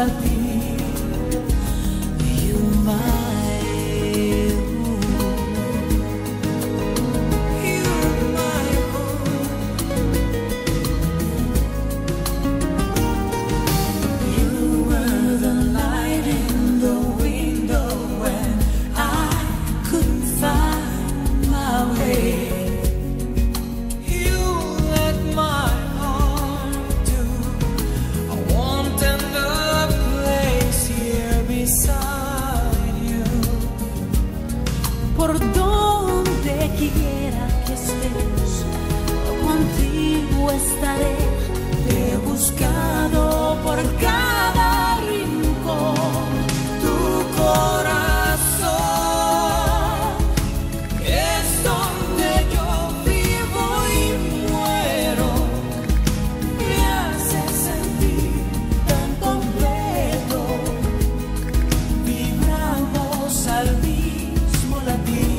la vida. por donde quiera que estés, contigo estaré. cada.